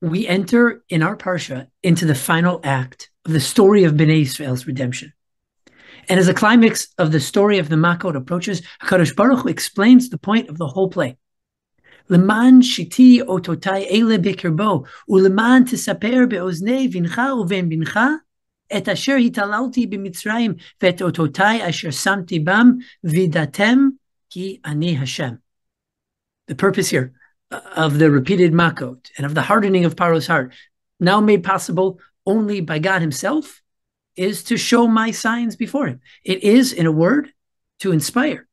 we enter in our Parsha into the final act of the story of Bnei Israel's redemption. And as the climax of the story of the Makot approaches, HaKadosh Baruch Hu explains the point of the whole play. Leman shiti ototai ele bikirbo, uleman tisaper beoznei vincha uven bincha, et asher hitalalti b'mitzrayim, vet ototai asher samti bam, vidatem ki ani Hashem. The purpose here of the repeated makot and of the hardening of Paro's heart, now made possible only by God Himself, is to show my signs before Him. It is, in a word, to inspire.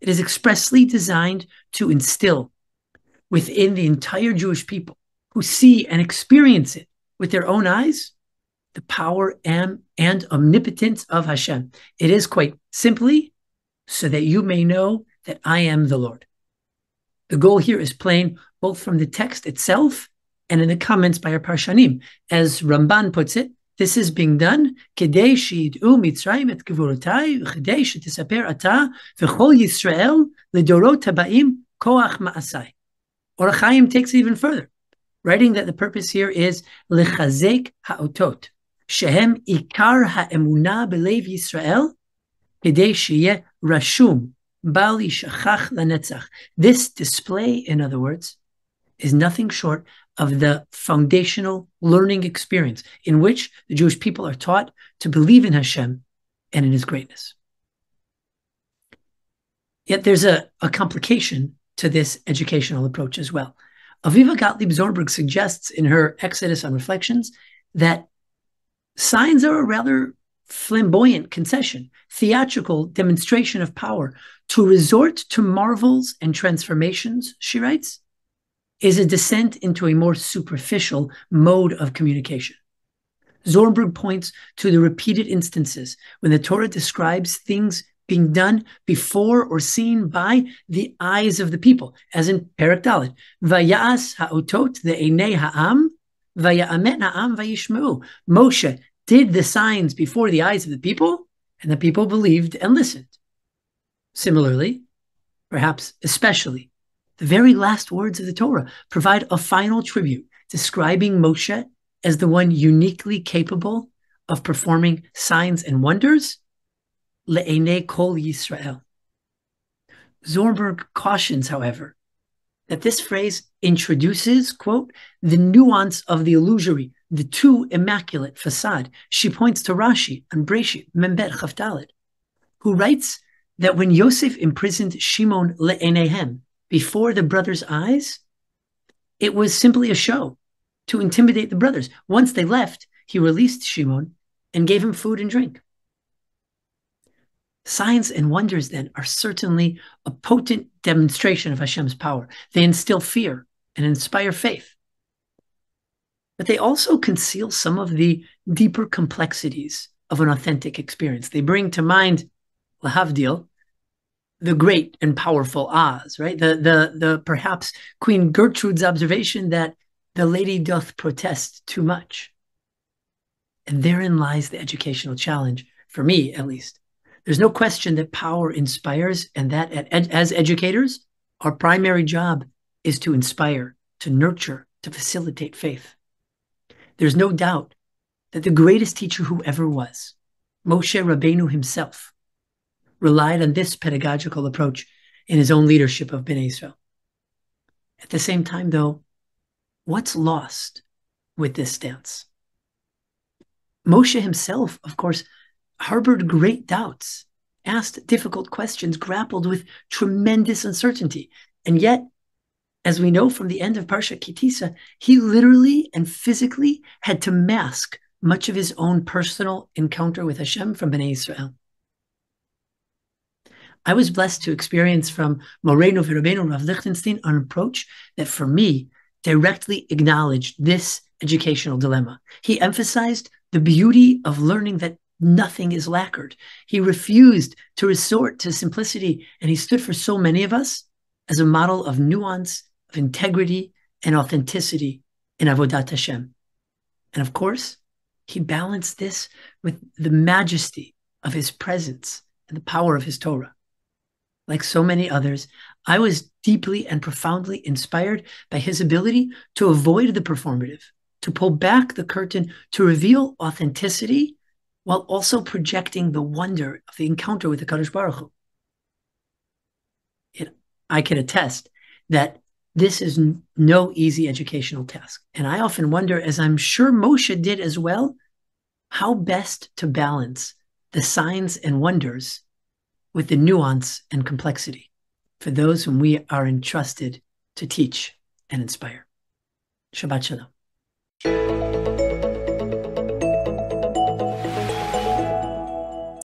It is expressly designed to instill within the entire Jewish people who see and experience it with their own eyes the power and, and omnipotence of Hashem. It is quite simply so that you may know that I am the Lord. The goal here is plain both from the text itself and in the comments by our Parshanim. As Ramban puts it, this is being done כדי שידעו מצרים את גבורותיי וכדי שתספר אתה וכל ישראל לדורות הבאים כוח מעשיי. Or Chaim takes it even further, writing that the purpose here is לחזק האותות, שהם עיקר האמונה בלב ישראל, כדי שיהיה רשום Bali Shachach Lanetzach. This display, in other words, is nothing short of the foundational learning experience in which the Jewish people are taught to believe in Hashem and in his greatness. Yet there's a, a complication to this educational approach as well. Aviva Gottlieb Zornberg suggests in her Exodus on Reflections that signs are a rather flamboyant concession, theatrical demonstration of power to resort to marvels and transformations, she writes, is a descent into a more superficial mode of communication. Zornberg points to the repeated instances when the Torah describes things being done before or seen by the eyes of the people, as in Perek Dalet. Vayas ha'otot ve'enei ha'am, vaya'amet ha'am vayishmeu. Moshe did the signs before the eyes of the people, and the people believed and listened. Similarly, perhaps especially, the very last words of the Torah provide a final tribute describing Moshe as the one uniquely capable of performing signs and wonders, le'ene kol Yisrael. Zornberg cautions, however, that this phrase introduces, quote, the nuance of the illusory, the too immaculate facade. She points to Rashi and Breshit, Membet Chavdalit, who writes that when Yosef imprisoned Shimon le'enehem before the brothers' eyes, it was simply a show to intimidate the brothers. Once they left, he released Shimon and gave him food and drink. Signs and wonders, then, are certainly a potent demonstration of Hashem's power. They instill fear and inspire faith. But they also conceal some of the deeper complexities of an authentic experience. They bring to mind Lahavdil, the great and powerful Oz, right? The the the perhaps Queen Gertrude's observation that the lady doth protest too much. And therein lies the educational challenge, for me at least. There's no question that power inspires, and that ed- as educators, our primary job is to inspire, to nurture, to facilitate faith. There's no doubt that the greatest teacher who ever was, Moshe Rabbeinu himself, relied on this pedagogical approach in his own leadership of Bnei Israel. At the same time, though, what's lost with this stance? Moshe himself, of course, harbored great doubts, asked difficult questions, grappled with tremendous uncertainty. And yet, as we know from the end of Parsha Ki Tisa, he literally and physically had to mask much of his own personal encounter with Hashem from Bnei Israel. I was blessed to experience from Moreinu V'Rabbeinu Rav Lichtenstein an approach that for me directly acknowledged this educational dilemma. He emphasized the beauty of learning that nothing is lacquered. He refused to resort to simplicity, and he stood for so many of us as a model of nuance, integrity, and authenticity in Avodat Hashem. And of course, he balanced this with the majesty of his presence and the power of his Torah. like so many others, I was deeply and profoundly inspired by his ability to avoid the performative, to pull back the curtain, to reveal authenticity while also projecting the wonder of the encounter with the Kadosh Baruch Hu. It, I can attest that this is no easy educational task. And I often wonder, as I'm sure Moshe did as well, how best to balance the signs and wonders with the nuance and complexity for those whom we are entrusted to teach and inspire. Shabbat Shalom.